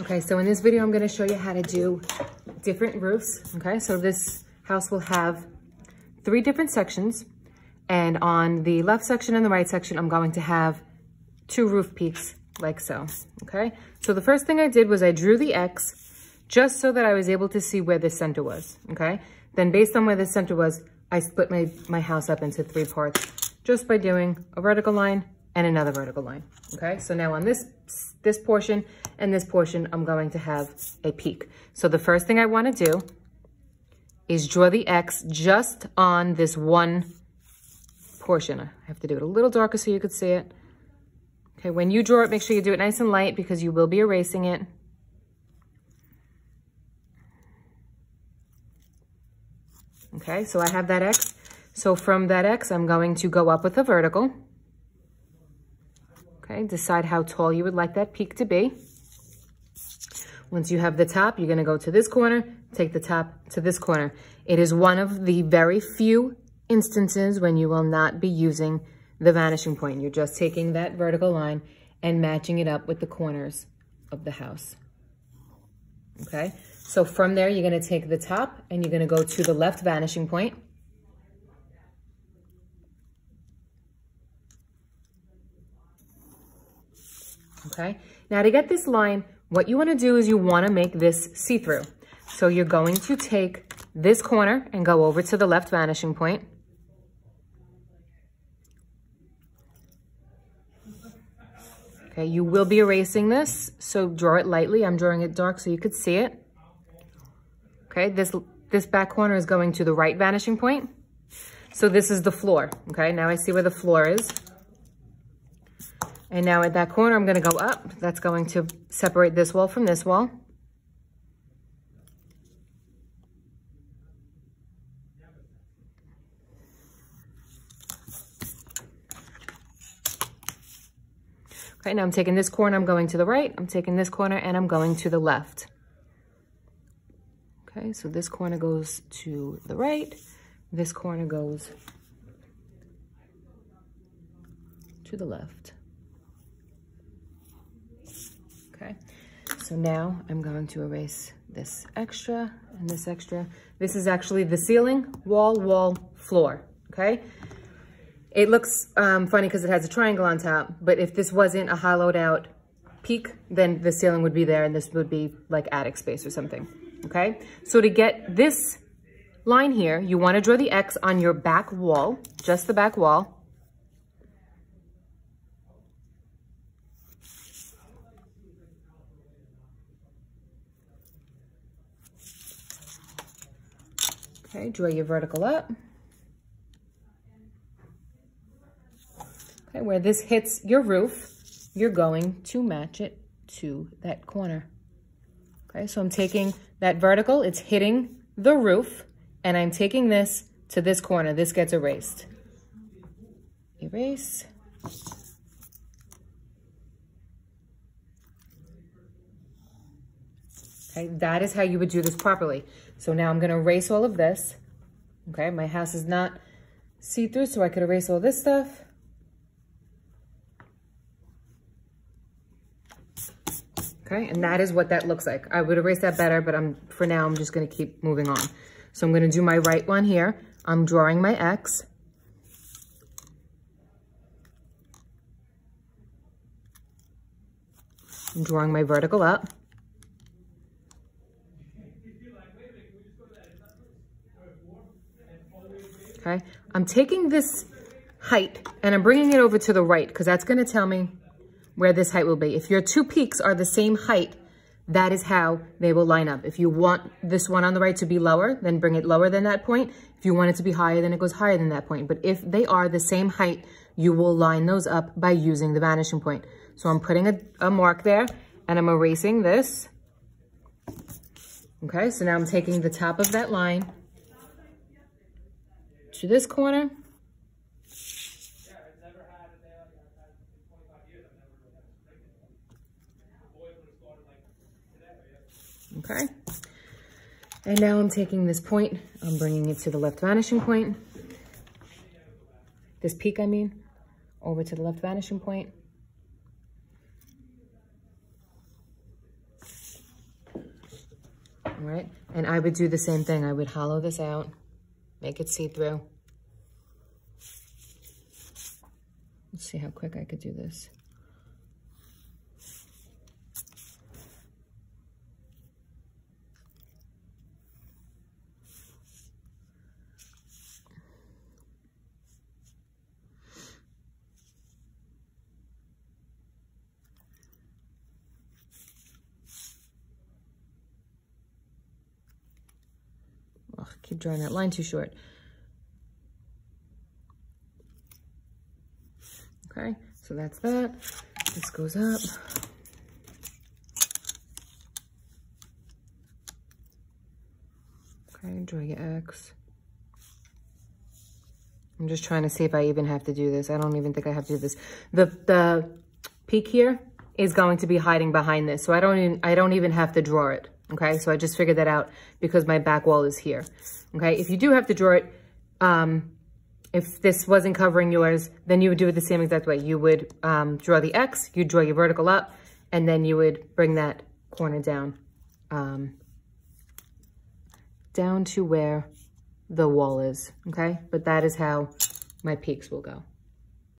Okay, so in this video, I'm gonna show you how to do different roofs, okay? So this house will have three different sections, and on the left section and the right section, I'm going to have two roof peaks like so, okay? So the first thing I did was I drew the X just so that I was able to see where the center was, okay? Then based on where the center was, I split my, my house up into three parts just by doing a vertical line and another vertical line, okay? So now on this, this portion and this portion, I'm going to have a peak. So the first thing I wanna do is draw the X just on this one portion. I have to do it a little darker so you could see it. Okay, when you draw it, make sure you do it nice and light because you will be erasing it. Okay, so I have that X. So from that X, I'm going to go up with a vertical. Decide how tall you would like that peak to be. Once you have the top, you're gonna go to this corner, take the top to this corner. It is one of the very few instances when you will not be using the vanishing point. You're just taking that vertical line and matching it up with the corners of the house. Okay, so from there, you're gonna take the top and you're gonna go to the left vanishing point. Okay, now to get this line, what you wanna do is you wanna make this see-through. So you're going to take this corner and go over to the left vanishing point. Okay, you will be erasing this, so draw it lightly. I'm drawing it dark so you could see it. Okay, this, this back corner is going to the right vanishing point. So this is the floor, okay? Now I see where the floor is. And now at that corner, I'm gonna go up. That's going to separate this wall from this wall. Okay, now I'm taking this corner, I'm going to the right. I'm taking this corner and I'm going to the left. Okay, so this corner goes to the right. This corner goes to the left. Okay, so now I'm going to erase this extra and this extra. This is actually the ceiling, wall, wall, floor, okay? It looks um, funny because it has a triangle on top, but if this wasn't a hollowed out peak, then the ceiling would be there and this would be like attic space or something, okay? So to get this line here, you wanna draw the X on your back wall, just the back wall. Okay, draw your vertical up. Okay, where this hits your roof, you're going to match it to that corner. Okay, so I'm taking that vertical, it's hitting the roof, and I'm taking this to this corner. This gets erased. Erase. Okay, that is how you would do this properly. So now I'm gonna erase all of this. Okay, my house is not see-through, so I could erase all this stuff. Okay, and that is what that looks like. I would erase that better, but I'm for now, I'm just gonna keep moving on. So I'm gonna do my right one here. I'm drawing my X. I'm drawing my vertical up. Okay, I'm taking this height and I'm bringing it over to the right because that's gonna tell me where this height will be. If your two peaks are the same height, that is how they will line up. If you want this one on the right to be lower, then bring it lower than that point. If you want it to be higher, then it goes higher than that point. But if they are the same height, you will line those up by using the vanishing point. So I'm putting a, a mark there and I'm erasing this. Okay, so now I'm taking the top of that line to this corner okay? And now I'm taking this point, I'm bringing it to the left vanishing point. This peak, I mean, over to the left vanishing point. all right? And I would do the same thing. I would hollow this out, make it see-through. Let's see how quick I could do this. Keep drawing that line too short. Okay, so that's that. This goes up. Okay, draw your X. I'm just trying to see if I even have to do this. I don't even think I have to do this. The the peak here is going to be hiding behind this. So I don't even I don't even have to draw it. Okay, so I just figured that out because my back wall is here. Okay, if you do have to draw it, um, if this wasn't covering yours, then you would do it the same exact way. You would um, draw the X, you draw your vertical up, and then you would bring that corner down, um, down to where the wall is, okay? But that is how my peaks will go.